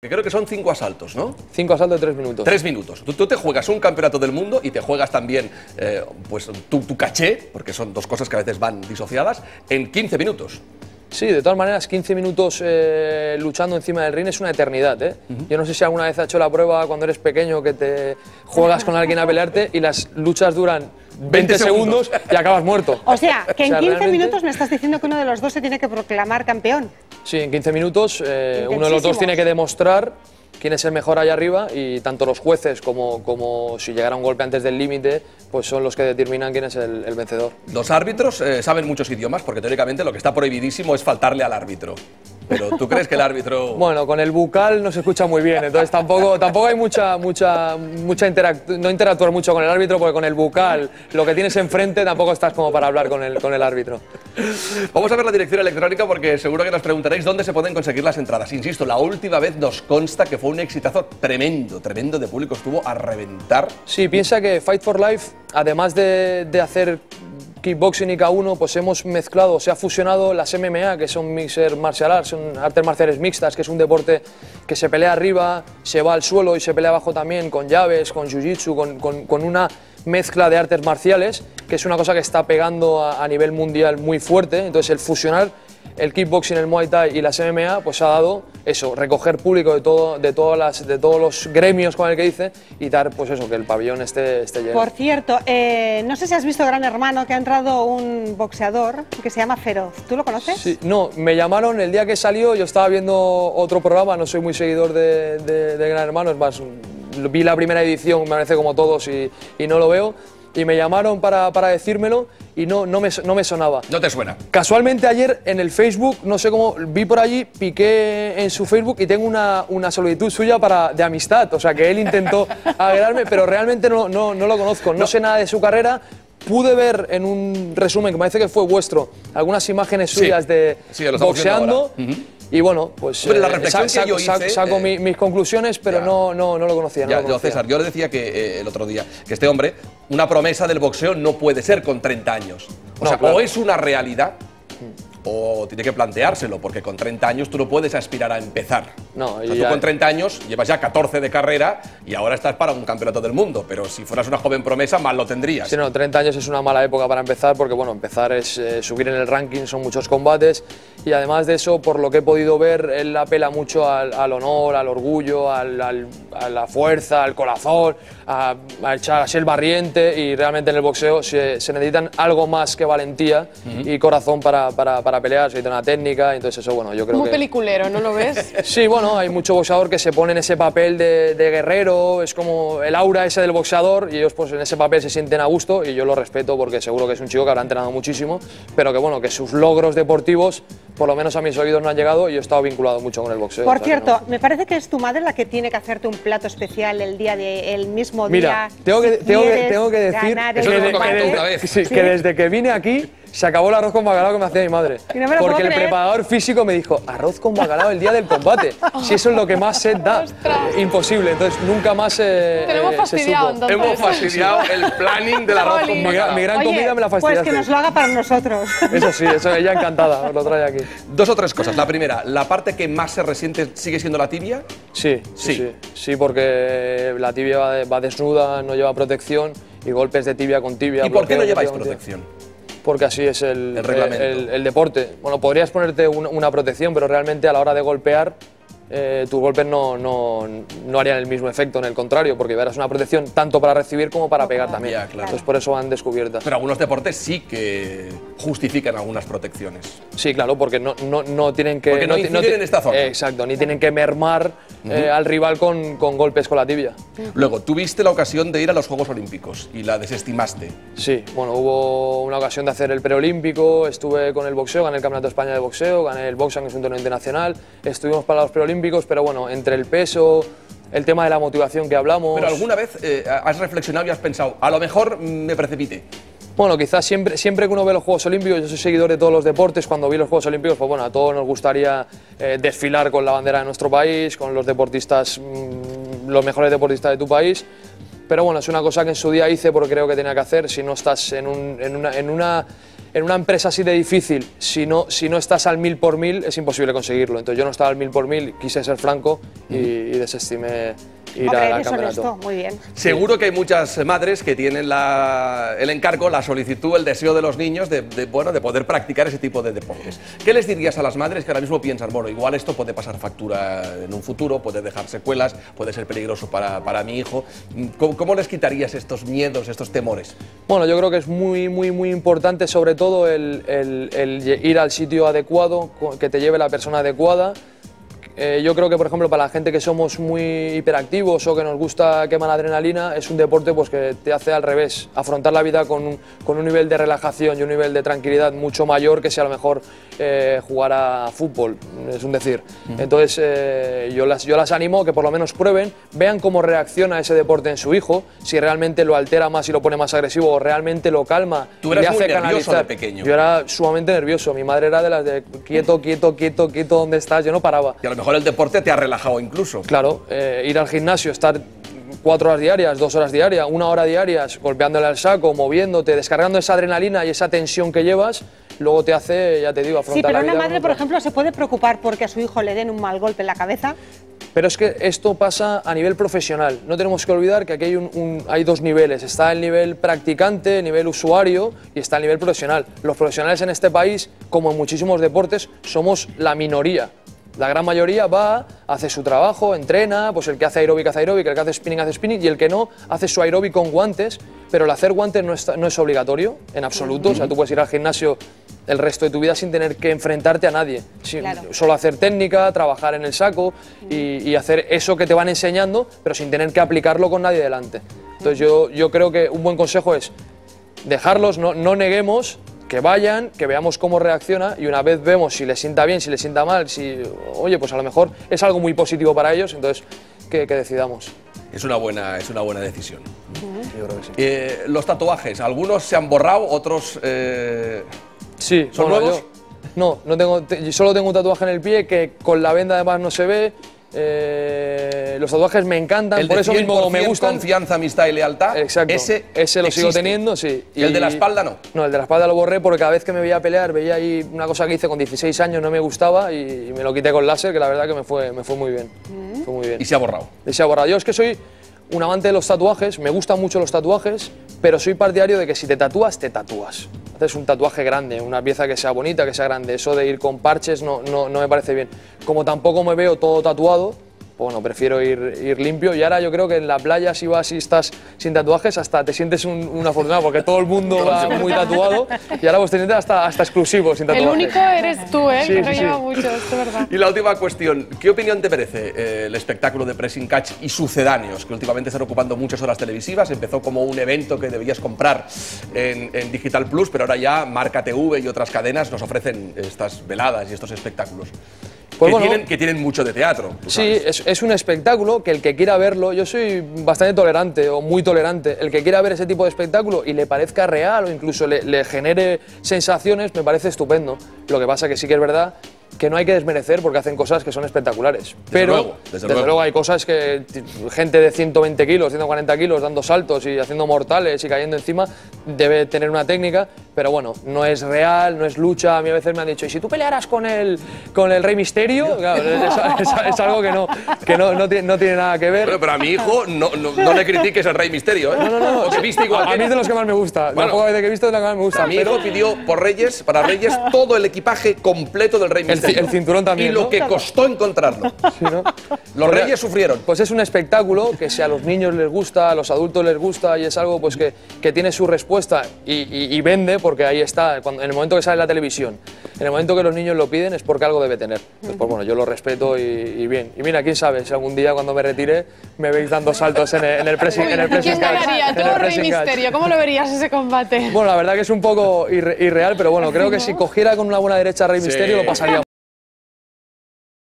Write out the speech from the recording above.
Que creo que son cinco asaltos, ¿no? Cinco asaltos de tres minutos. Tres minutos. Tú, tú te juegas un campeonato del mundo y te juegas también eh, pues, tu, tu caché, porque son dos cosas que a veces van disociadas, en 15 minutos. Sí, de todas maneras, 15 minutos eh, luchando encima del ring es una eternidad. ¿eh? Yo no sé si alguna vez has hecho la prueba cuando eres pequeño que te juegas con alguien a pelearte y las luchas duran 20, segundos. y acabas muerto. O sea, que en O sea, 15 realmente- minutos me estás diciendo que uno de los dos se tiene que proclamar campeón. Sí, en 15 minutos eh, uno de los dos tiene que demostrar quién es el mejor allá arriba y tanto los jueces como, como si llegara un golpe antes del límite, pues son los que determinan quién es el, el vencedor. Los árbitros eh, saben muchos idiomas, porque teóricamente lo que está prohibidísimo es faltarle al árbitro. Pero ¿tú crees que el árbitro... Bueno, con el bucal no se escucha muy bien, entonces tampoco, tampoco hay mucha, mucha, mucha no interactuar mucho con el árbitro, porque con el bucal lo que tienes enfrente tampoco estás como para hablar con el, con el árbitro. Vamos a ver la dirección electrónica porque seguro que nos preguntaréis dónde se pueden conseguir las entradas. Insisto, la última vez nos consta que fue un exitazo tremendo, tremendo de público, estuvo a reventar. Sí, piensa que Fight for Life, además de, de hacer kickboxing y K1, pues hemos mezclado, se ha fusionado las MMA, que son mixer martial arts, son artes marciales mixtas, que es un deporte que se pelea arriba, se va al suelo y se pelea abajo también, con llaves, con jiu-jitsu, con, con- una mezcla de artes marciales, que es una cosa que está pegando a, a nivel mundial muy fuerte. Entonces, el fusionar el kickboxing, el muay thai y las MMA, pues ha dado eso, recoger público de, todo, de, todas las, de todos los gremios, con el que dice, y dar, pues eso, que el pabellón esté, esté lleno. Por cierto, eh, no sé si has visto Gran Hermano, que ha entrado un boxeador que se llama Feroz. ¿Tú lo conoces? Sí, no, me llamaron el día que salió, yo estaba viendo otro programa, no soy muy seguidor de, de- de Gran Hermano, es más, vi la primera edición, me parece como todos, y, y no lo veo, y me llamaron para, para decírmelo y no, no, me, no me sonaba. No te suena. Casualmente ayer en el Facebook, no sé cómo, vi por allí, piqué en su Facebook y tengo una, una solicitud suya para, de amistad. O sea, que él intentó agregarme, pero realmente no, no, no lo conozco. No, sé nada de su carrera. Pude ver en un resumen, que me parece que fue vuestro, algunas imágenes Sí, suyas de sí, estamos viendo boxeando. Y bueno, pues la eh, reflexión que yo saco- hice, saco eh, mi- mis conclusiones, pero no, no, no lo conocía. no Ya, lo yo. César, yo le decía que eh, el otro día que este hombre, una promesa del boxeo no puede ser con 30 años. O No, sea, claro. o es una realidad o tiene que planteárselo, porque con 30 años tú no puedes aspirar a empezar. No, O sea, tú con 30 años llevas ya 14 de carrera y ahora estás para un campeonato del mundo, pero si fueras una joven promesa, mal lo tendrías. Sí, no, 30 años es una mala época para empezar porque, bueno, empezar es eh, subir en el ranking, son muchos combates y además de eso, por lo que he podido ver, él apela mucho al, al honor, al orgullo, al- al- a la fuerza, al corazón, a, a echar a ser valiente y realmente en el boxeo se, se necesitan algo más que valentía y corazón para, para, para pelear, se necesita una técnica, entonces eso, bueno, yo creo Muy que... peliculero, ¿no lo ves? Sí, bueno, hay mucho boxeador que se pone en ese papel de, de guerrero, es como el aura ese del boxeador y ellos pues en ese papel se sienten a gusto y yo lo respeto porque seguro que es un chico que habrá entrenado muchísimo, pero que bueno, que sus logros deportivos por lo menos a mis oídos no han llegado y yo he estado vinculado mucho con el boxeo. Por o sea que cierto, no. me parece que es tu madre la que tiene que hacerte un plato especial el día de, el mismo Mira, día. tengo que, si tengo que, tengo que decir de- sí, que desde que vine aquí se acabó el arroz con bacalao que me hacía mi madre. No me lo porque puedo el creer. preparador físico me dijo, arroz con bacalao el día del combate. si eso es lo que más sed da, Ostras. imposible. Entonces nunca más eh, Te lo hemos eh, se fastidiado, supo. entonces. Hemos fastidiado el planning del arroz con Jolín. Mi, gran- mi bacalao. gran Oye, comida me la Pues fastidiaste. que nos lo haga para nosotros. Eso sí, eso ella encantada, os lo trae aquí. Dos o tres cosas. La primera, la parte que más se resiente sigue siendo la tibia. Sí, Sí. sí, sí, sí, porque la tibia va, de- va desnuda, no lleva protección y golpes de tibia con tibia. ¿Y por qué no lleváis protección? Porque así es el, El reglamento. el- el deporte. Bueno, podrías ponerte un- una protección, pero realmente a la hora de golpear, eh, tus golpes no, no, no harían el mismo efecto, en el contrario, porque llevarás una protección tanto para recibir como para pegar también. Ya, claro. Entonces por eso van descubiertas. Pero algunos deportes sí que justifican algunas protecciones. Sí, claro, porque no, no, no tienen que. Porque no ti- inciden ti- en esta zona. Exacto, ni tienen que mermar eh, al rival con, con golpes con la tibia. Luego, tuviste la ocasión de ir a los Juegos Olímpicos y la desestimaste. Sí, bueno, hubo una ocasión de hacer el preolímpico, estuve con el boxeo, gané el Campeonato de España de Boxeo, gané el Boxing, que es un torneo internacional, estuvimos para los preolímpicos, pero bueno, entre el peso, el tema de la motivación que hablamos... Pero alguna vez eh, has reflexionado y has pensado, a lo mejor me precipite. Bueno, quizás siempre, siempre que uno ve los Juegos Olímpicos, yo soy seguidor de todos los deportes, cuando vi los Juegos Olímpicos, pues bueno, a todos nos gustaría eh, desfilar con la bandera de nuestro país, con los deportistas, mm, los mejores deportistas de tu país, pero bueno, es una cosa que en su día hice porque creo que tenía que hacer, si no estás en, un- en una... En una en una empresa así de difícil, si no, si no estás al mil por mil, es imposible conseguirlo. Entonces yo no estaba al mil por mil, quise ser franco y, y desestimé ir Hombre, a la eres campeonato. honesto, muy bien. Seguro que hay muchas madres que tienen la- el encargo, la solicitud, el deseo de los niños de, de, bueno, de poder practicar ese tipo de deportes. ¿Qué les dirías a las madres que ahora mismo piensan, bueno, igual esto puede pasar factura en un futuro, puede dejar secuelas, puede ser peligroso para, para mi hijo? ¿Cómo, cómo les quitarías estos miedos, estos temores? Bueno, yo creo que es muy, muy, muy importante sobre todo el, el- el ir al sitio adecuado, que te lleve la persona adecuada. Eh, yo creo que, por ejemplo, para la gente que somos muy hiperactivos o que nos gusta quemar adrenalina, es un deporte pues, que te hace al revés, afrontar la vida con un, con un nivel de relajación y un nivel de tranquilidad mucho mayor que si a lo mejor eh, jugar a fútbol, es un decir. Entonces, eh, yo, las, yo las animo a que por lo menos prueben, vean cómo reacciona ese deporte en su hijo, si realmente lo altera más y lo pone más agresivo o realmente lo calma Tú y eras le muy hace nervioso canalizar. de pequeño. Yo era sumamente nervioso. Mi madre era de las de quieto, quieto, quieto, quieto, ¿dónde estás? Yo no paraba. Y a lo mejor el deporte te ha relajado incluso. Claro, eh, ir al gimnasio, estar cuatro horas diarias, dos horas diarias, una hora diarias, golpeándole al saco, moviéndote, descargando esa adrenalina y esa tensión que llevas, luego te hace, ya te digo, Sí, afrontar pero la una vida madre, por ejemplo, se puede preocupar porque a su hijo le den un mal golpe en la cabeza. Pero es que esto pasa a nivel profesional. No tenemos que olvidar que aquí hay, un- un- hay dos niveles. Está el nivel practicante, el nivel usuario y está el nivel profesional. Los profesionales en este país, como en muchísimos deportes, somos la minoría. La gran mayoría va, hace su trabajo, entrena, pues el que hace aeróbic hace aeróbic, el que hace spinning hace spinning y el que no hace su aeróbic con guantes, pero el hacer guantes no, está- no es obligatorio en absoluto. O sea, tú puedes ir al gimnasio el resto de tu vida sin tener que enfrentarte a nadie. Claro. Solo hacer técnica, trabajar en el saco y, y hacer eso que te van enseñando, pero sin tener que aplicarlo con nadie delante. Entonces yo, yo creo que un buen consejo es dejarlos, no, no neguemos, que vayan, que veamos cómo reacciona y una vez vemos si les sienta bien, si les sienta mal, si, oye, pues a lo mejor es algo muy positivo para ellos, entonces que, que decidamos. Es una buena, es una buena decisión. Yo creo que sí. Eh, los tatuajes, algunos se han borrado, otros... eh, Sí, ¿Son bueno, nuevos? yo- no, no tengo, solo tengo un tatuaje en el pie que con la venda además no se ve. Eh, los tatuajes me encantan, el por eso mismo como me 100% gustan. confianza, amistad y lealtad. Exacto. Ese, Ese lo sigo teniendo, sí. ¿Y el de la espalda no? No, el de la espalda lo borré porque cada vez que me veía pelear veía ahí una cosa que hice con 16 años no me gustaba y, y me lo quité con láser, que la verdad que me fue, me fue muy bien. Fue muy bien. Y se ha borrado. Y se ha borrado. Yo es que soy un amante de los tatuajes, me gustan mucho los tatuajes, pero soy partidario de que si te tatúas, te tatúas. Haces un tatuaje grande, una pieza que sea bonita, que sea grande. Eso de ir con parches no, no, no me parece bien. Como tampoco me veo todo tatuado, pues bueno, prefiero ir, ir limpio. Y ahora yo creo que en la playa, si vas y estás sin tatuajes, hasta te sientes un, un afortunado, porque todo el mundo va muy tatuado y ahora vos te sientes hasta, hasta exclusivo sin El tatuajes. único eres tú, ¿eh? Sí, que no sí, sí. lleva mucho, esto es verdad. Y la última cuestión, ¿qué opinión te merece eh, el espectáculo de Pressing Catch y sucedáneos, que últimamente están ocupando muchas horas televisivas? Empezó como un evento que debías comprar en, en Digital Plus, pero ahora ya Marca TV y otras cadenas nos ofrecen estas veladas y estos espectáculos. Pues que, bueno. tienen, que tienen mucho de teatro. Sí, es, es un espectáculo que el que quiera verlo, yo soy bastante tolerante o muy tolerante, el que quiera ver ese tipo de espectáculo y le parezca real o incluso le, le genere sensaciones, me parece estupendo. Lo que pasa que sí que es verdad que no hay que desmerecer porque hacen cosas que son espectaculares. Pero luego, desde luego. hay cosas que gente de 120 kilos, 140 kilos dando saltos y haciendo mortales y cayendo encima debe tener una técnica, pero bueno, no es real, no es lucha. A mí a veces me han dicho, ¿y si tú pelearas con el, con el Rey Misterio? Claro, es, es- es algo que, no, que no, no, tiene, no tiene nada que ver. Bueno, pero a mi hijo no, no, no le critiques el Rey Misterio, ¿eh? No, no, no. Porque viste igual a, que mí es de los que más me gusta. Bueno. la poca vez que he visto es de la que más me gusta. Mi pero hijo pidió por Reyes, para Reyes, todo el equipaje completo del Rey El Misterio. el cinturón también, Y lo que costó encontrarlo. Sí. Los Pues, Reyes sufrieron. Pues es un espectáculo que si a los niños les gusta, a los adultos les gusta y es algo pues que, que tiene su respuesta y, y- y vende porque ahí está, cuando, en el momento que sale la televisión, en el momento que los niños lo piden es porque algo debe tener. Pues, pues bueno, yo lo respeto y, y bien. Y mira, quién sabe, si algún día cuando me retire me veis dando saltos en el, en el pressing, Uy, en el pressing ¿Quién ganaría? ¿Tú el o Rey. Misterio? ¿Cómo lo verías ese combate? Bueno, la verdad que es un poco irre- irreal, pero bueno, creo que si cogiera con una buena derecha a Rey Misterio lo pasaría